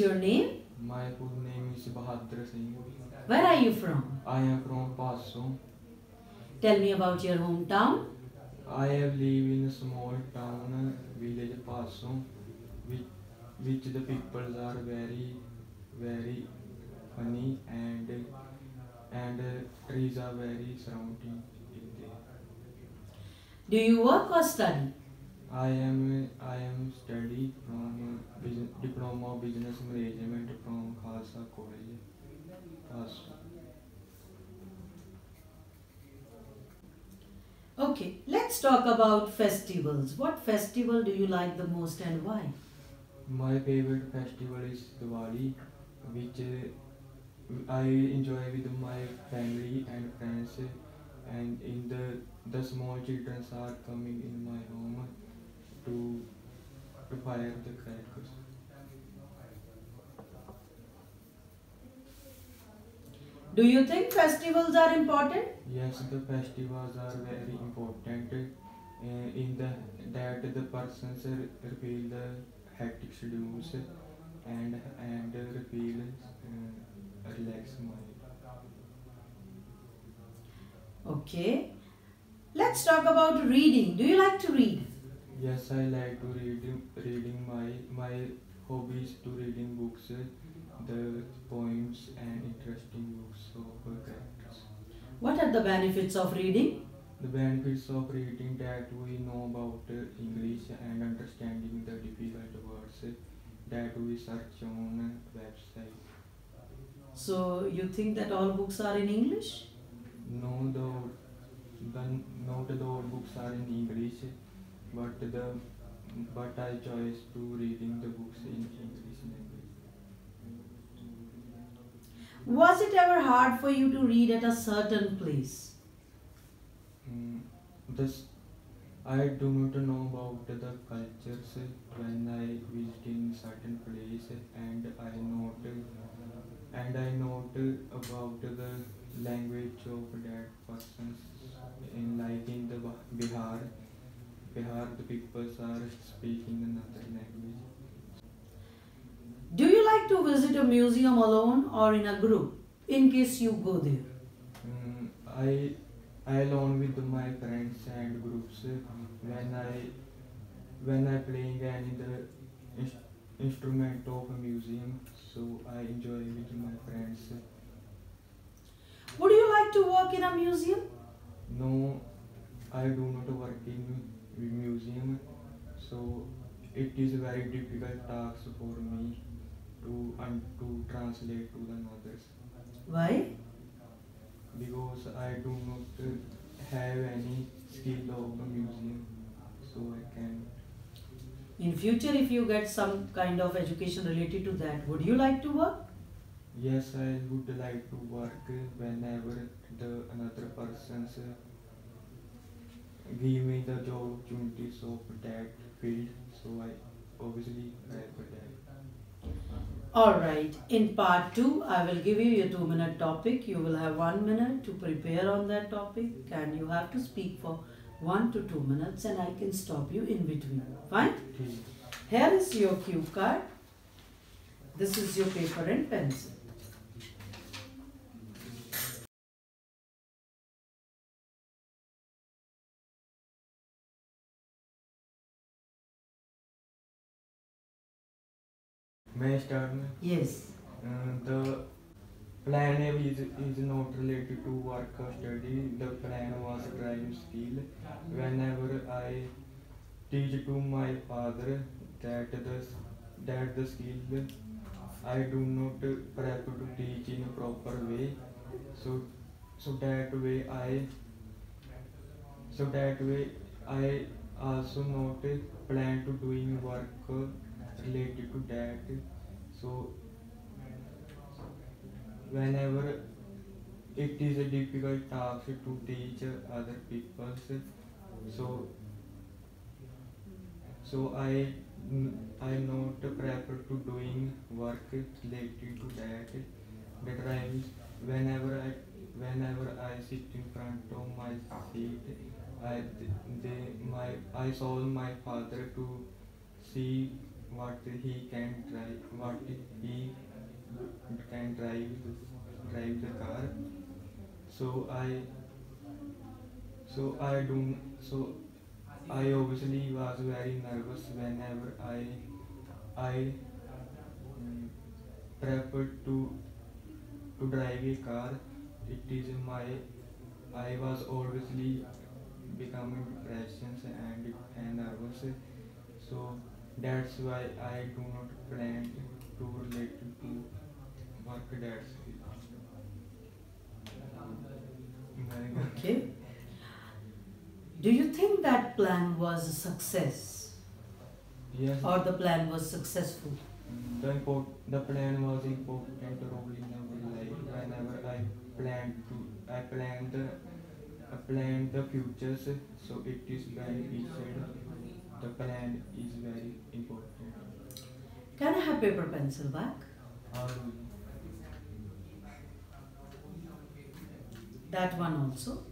Your name? My full name is Bahadur Singh. Where are you from? I am from Paso. Tell me about your hometown. I have lived in a small town, village Paso, which, which the people are very, very funny and and trees are very surrounding. Do you work or study? I am I am study from business, diploma of business management from Khalsa College, Paso. Okay, let's talk about festivals. What festival do you like the most and why? My favorite festival is Diwali, which uh, I enjoy with my family and friends, and in the the small children are coming in my home to fire the crackers. Do you think festivals are important? Yes, the festivals are very important. Uh, in the that the persons re- reveal the hectic schedules and and reveal uh, relax mind. Okay. Let's talk about reading. Do you like to read? Yes, I like to reading reading my my hobbies to reading books, the poems and interesting books of characters. What are the benefits of reading? The benefits of reading that we know about English and understanding the difficult words that we search on website. So, you think that all books are in English? No, the, the not all books are in English, but the but I chose to reading the books in English language. Was it ever hard for you to read at a certain place? Mm, this I do not know about the cultures when I visit in certain place and I note and I note about the language of that persons in like in the Bihar. Bihar the people are speaking another language. Do you like to visit a museum alone or in a group in case you go there? Mm, I I alone with my friends and groups when I when I playing any the ins- instrument of a museum so I enjoy with my friends. Would you like to work in a museum? No, I do not work in mu- museum so it is very difficult task for me to and to translate to the others. Why? because I do not have any skill of the museum, so I can. In future, if you get some kind of education related to that, would you like to work? Yes, I would like to work whenever the another persons uh, give me the job opportunities of that field. So I obviously grab that. Alright, in part 2, I will give you your 2 minute topic. You will have 1 minute to prepare on that topic, and you have to speak for 1 to 2 minutes, and I can stop you in between. Fine? Hmm. Here is your cue card. This is your paper and pencil. May I start? Yes. Uh, the plan A is, is not related to work or study. The plan was driving skill. Whenever I teach to my father that the that the skill I do not prep to teach in a proper way. So so that way I so that way I also not plan to doing work related to that. So whenever it is a difficult task to teach other people so so i i not prefer to doing work related to that. The times whenever i whenever i sit in front of my seat i they my i saw my father to see what he can drive what he can drive drive the car. So i so i do so i obviously was very nervous whenever i i mm, preferred to to drive a car. It is my i was obviously becoming depressions and and nervous. So that's why i do not plan to relate to work that's Okay. Do you think that plan was a success? Yes. Or the plan was successful? the import, the plan was important role in our life. Whenever i planned to i planned the I planned the futures so it is very essential the plan is very important Can I have paper pencil back? Always. That one also.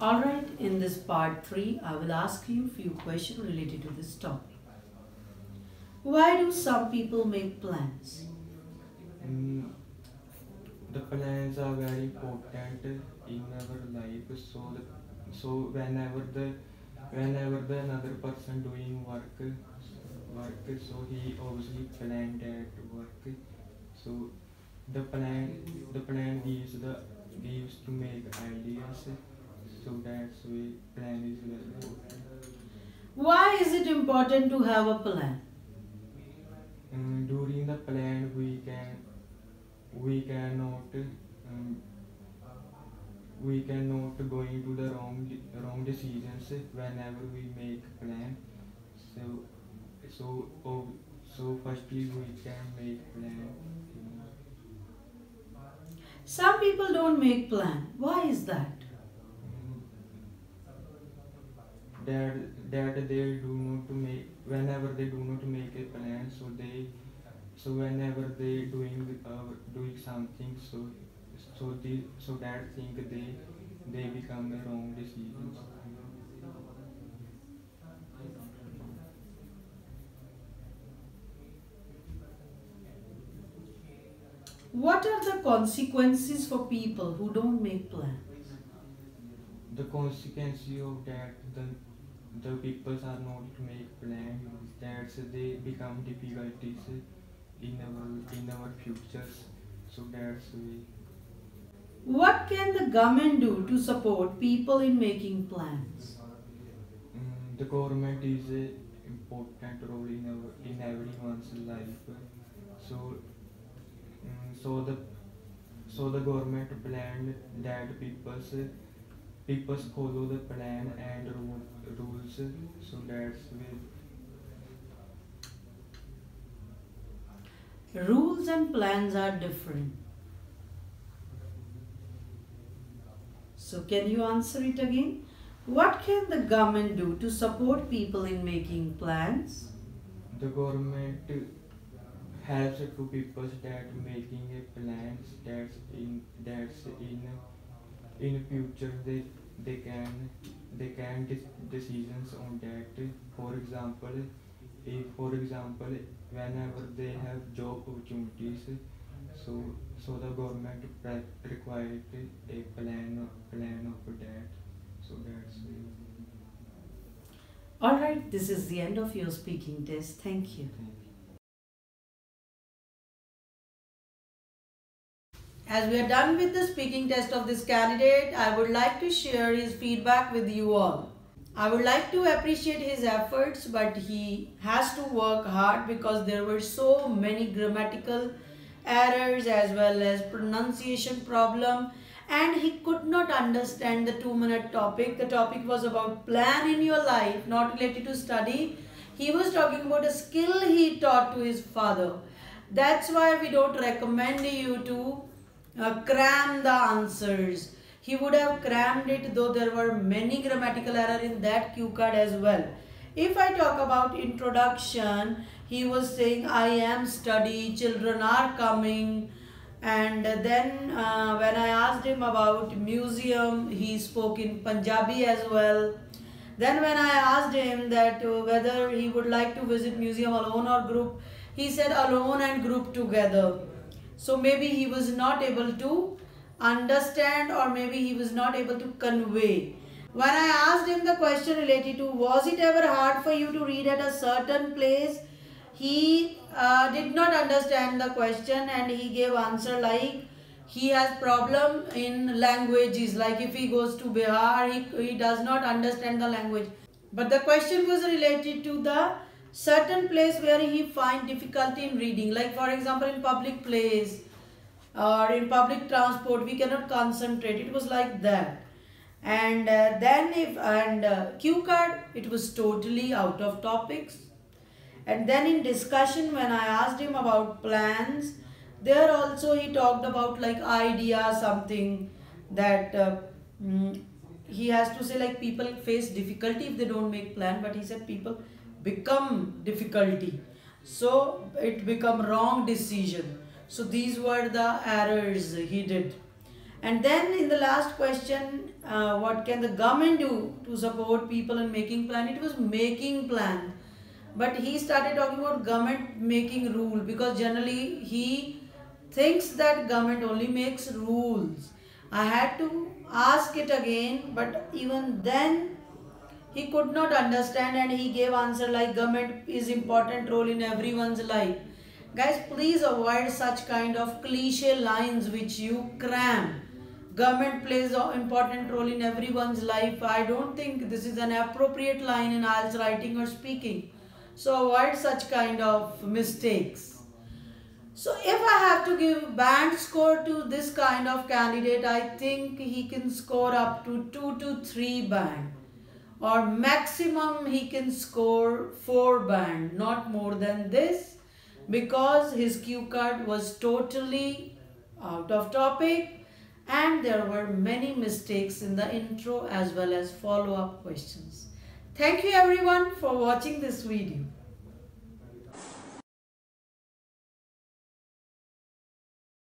Alright, in this part 3, I will ask you few questions related to this topic. Why do some people make plans? Mm, plans are very important in our life. So the, so whenever the whenever the another person doing work work so he obviously planned that work. So the plan the plan gives the gives to make ideas. So that's why plan is very important. Why is it important to have a plan? um, during the plan we can we cannot um, we cannot go into the wrong wrong decisions whenever we make plan so so oh, so firstly we can make plan Some people don't make plan. Why is that? that that they do not make whenever they do not make a plan so they so whenever they doing uh, doing something so so the so that think they they become a wrong decisions What are the consequences for people who don't make plans? the consequence of that the the people are not to make plans that's they become difficulties in our in our futures so that's why What can the government do to support people in making plans? Mm, the government is a important role in our in everyone's life. So, mm, so the so the government planned that people's people's follow the plan and rule, rules. So that's why Rules and plans are different. So, can you answer it again? What can the government do to support people in making plans? the government helps to people that making a plans that's in that's in in future they they can they can dis- decisions on that for example if for example whenever they have job opportunities so so the government pre- required a plan plan of that so that's it. Alright, this is the end of your speaking test. Thank you. thank you. As we are done with the speaking test of this candidate, I would like to share his feedback with you all. I would like to appreciate his efforts, but he has to work hard because there were so many grammatical errors as well as pronunciation problem and he could not understand the 2 minute topic. The topic was about plan in your life not related to study. He was talking about a skill he taught to his father. That's why we don't recommend you to uh, cram the answers. He would have crammed it though there were many grammatical error in that cue card as well. If I talk about introduction, he was saying I am study, children are coming and then uh, when I asked him about museum, he spoke in Punjabi as well. Then when I asked him that uh, whether he would like to visit museum alone or group, he said alone and group together. So maybe he was not able to understand or maybe he was not able to convey. When I asked him the question related to was it ever hard for you to read at a certain place, he uh, did not understand the question and he gave answer like he has problem in languages. Like if he goes to Bihar he, he does not understand the language. But the question was related to the certain place where he find difficulty in reading. Like for example in public place or in public transport we cannot concentrate. It was like that and uh, then if and uh, cue card it was totally out of topics. And then in discussion when i asked him about plans there also he talked about like idea something that uh, mm, he has to say like people face difficulty if they don't make plan but he said people become difficulty. So it become wrong decision so these were the errors he did. And then in the last question uh, what can the government do to support people in making plan? It was making plan. But he started talking about government making rule because generally he thinks that government only makes rules. I had to ask it again but even then he could not understand and he gave answer like government is important role in everyone's life guys please avoid such kind of cliche lines which you cram. Government plays an important role in everyone's life. I don't think this is an appropriate line in IELTS writing or speaking. So avoid such kind of mistakes. So if I have to give band score to this kind of candidate, I think he can score up to 2 to 3 band. Or maximum he can score 4 band, not more than this because his cue card was totally out of topic and there were many mistakes in the intro as well as follow-up questions. Thank you everyone for watching this video.